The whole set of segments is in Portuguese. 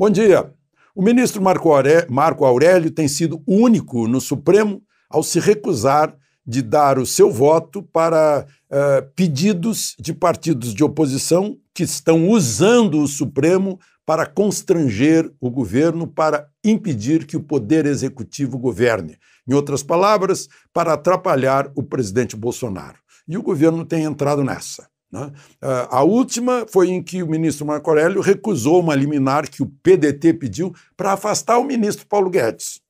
Bom dia. O ministro Marco Aurélio tem sido único no Supremo ao se recusar de dar o seu voto para uh, pedidos de partidos de oposição que estão usando o Supremo para constranger o governo, para impedir que o poder executivo governe. Em outras palavras, para atrapalhar o presidente Bolsonaro. E o governo tem entrado nessa. Né? Uh, a última foi em que o ministro Marco Aurélio recusou uma liminar que o PDT pediu para afastar o ministro Paulo Guedes.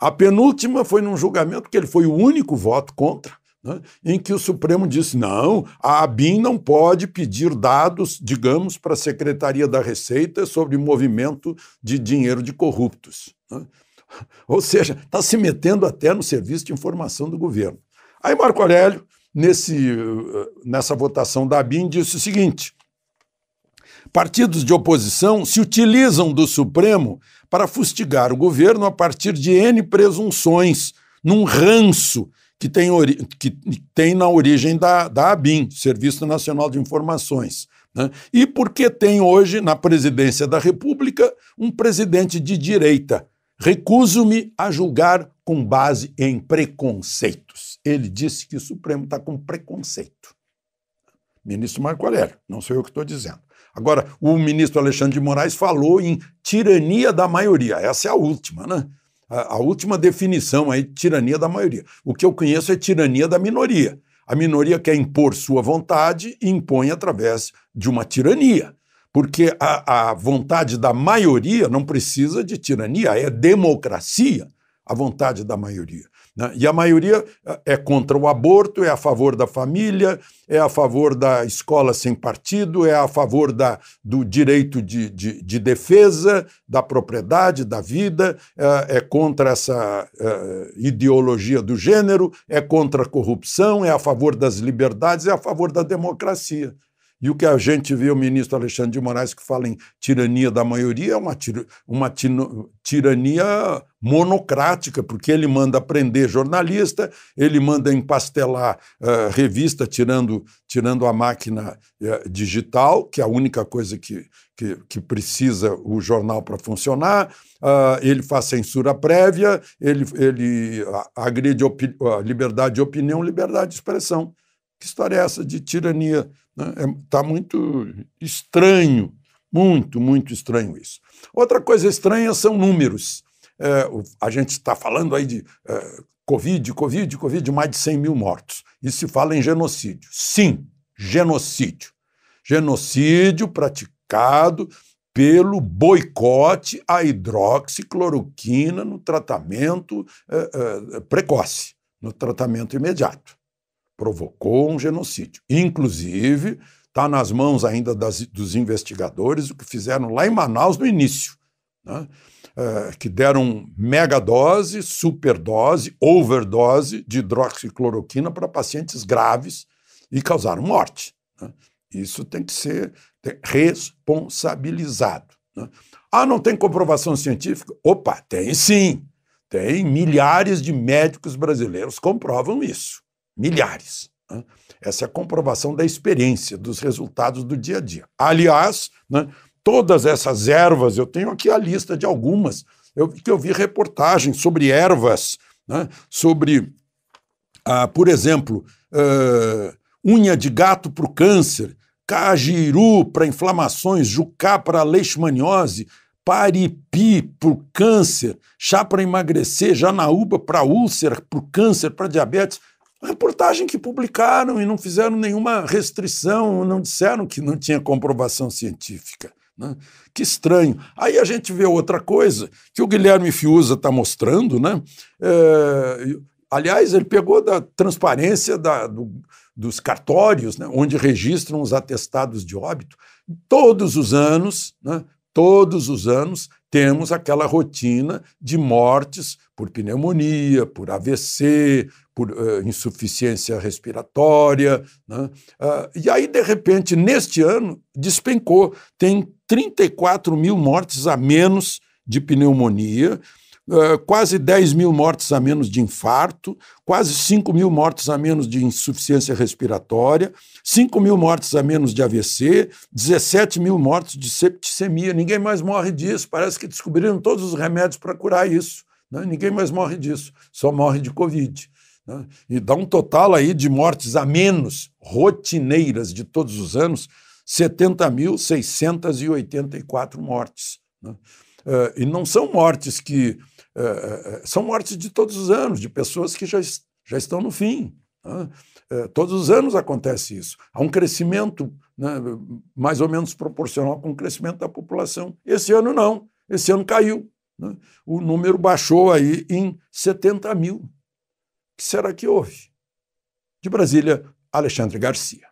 A penúltima foi num julgamento que ele foi o único voto contra, né, em que o Supremo disse: não, a ABIN não pode pedir dados, digamos, para a Secretaria da Receita sobre movimento de dinheiro de corruptos. Né? Ou seja, está se metendo até no serviço de informação do governo. Aí Marco Aurélio, nesse, nessa votação da ABIN, disse o seguinte: partidos de oposição se utilizam do Supremo para fustigar o governo a partir de N presunções, num ranço que tem, que tem na origem da, da ABIN, Serviço Nacional de Informações. Né? E porque tem hoje, na presidência da República, um presidente de direita. Recuso-me a julgar com base em preconceitos. Ele disse que o Supremo está com preconceito. Ministro Marco Aurélio, não sou eu que estou dizendo. Agora, o ministro Alexandre de Moraes falou em tirania da maioria. Essa é a última, né? A, a última definição aí de tirania da maioria. O que eu conheço é tirania da minoria. A minoria quer impor sua vontade e impõe através de uma tirania. Porque a, a vontade da maioria não precisa de tirania, é democracia a vontade da maioria. Né? E a maioria eh, é contra o aborto, é a favor da família, é a favor da escola sem partido, é a favor da, do direito de, de, de defesa da propriedade, da vida, é, é contra essa é, ideologia do gênero, é contra a corrupção, é a favor das liberdades, é a favor da democracia. E o que a gente vê o ministro Alexandre de Moraes que fala em tirania da maioria é uma, uma tino, tirania monocrática, porque ele manda prender jornalista, ele manda empastelar uh, revista, tirando, tirando a máquina uh, digital, que é a única coisa que, que, que precisa o jornal para funcionar, uh, ele faz censura prévia, ele, ele agride a liberdade de opinião, liberdade de expressão. Que história é essa de tirania? Está né? é, muito estranho, muito, muito estranho isso. Outra coisa estranha são números. É, a gente está falando aí de é, Covid, Covid, Covid, mais de 100 mil mortos. E se fala em genocídio. Sim, genocídio. Genocídio praticado pelo boicote à hidroxicloroquina no tratamento é, é, precoce, no tratamento imediato provocou um genocídio. Inclusive, está nas mãos ainda das, dos investigadores o que fizeram lá em Manaus no início, né? é, que deram megadose, superdose, overdose de hidroxicloroquina para pacientes graves e causaram morte. Né? Isso tem que ser responsabilizado. Né? Ah, não tem comprovação científica? Opa, tem sim. Tem milhares de médicos brasileiros comprovam isso milhares. Né? Essa é a comprovação da experiência, dos resultados do dia a dia. Aliás, né, todas essas ervas, eu tenho aqui a lista de algumas, eu, que eu vi reportagens sobre ervas, né, sobre, ah, por exemplo, uh, unha de gato para o câncer, cajiru para inflamações, jucá para leishmaniose, paripi para o câncer, chá para emagrecer, janaúba para úlcera, para câncer, para diabetes reportagem que publicaram e não fizeram nenhuma restrição, não disseram que não tinha comprovação científica. Né? Que estranho. Aí a gente vê outra coisa que o Guilherme Fiuza está mostrando, né? É, aliás, ele pegou da transparência da, do, dos cartórios, né? onde registram os atestados de óbito. Todos os anos, né? todos os anos, temos aquela rotina de mortes por pneumonia, por AVC, por uh, insuficiência respiratória. Né? Uh, e aí, de repente, neste ano, despencou. Tem 34 mil mortes a menos de pneumonia. uh, quase 10 mil mortes a menos de infarto, quase 5 mil mortes a menos de insuficiência respiratória, 5 mil mortes a menos de AVC, 17 mil mortes de septicemia. Ninguém mais morre disso. Parece que descobriram todos os remédios para curar isso. Né? Ninguém mais morre disso, só morre de Covid. Né? E dá um total aí de mortes a menos, rotineiras de todos os anos, 70.684 mortes. Né? Uh, e não são mortes que. Uh, são mortes de todos os anos, de pessoas que já, já estão no fim. Né? Todos os anos acontece isso. Há um crescimento né, mais ou menos proporcional com o crescimento da população. Esse ano não. Esse ano caiu. Né? O número baixou aí em 70 mil. Que será que houve? De Brasília, Alexandre Garcia.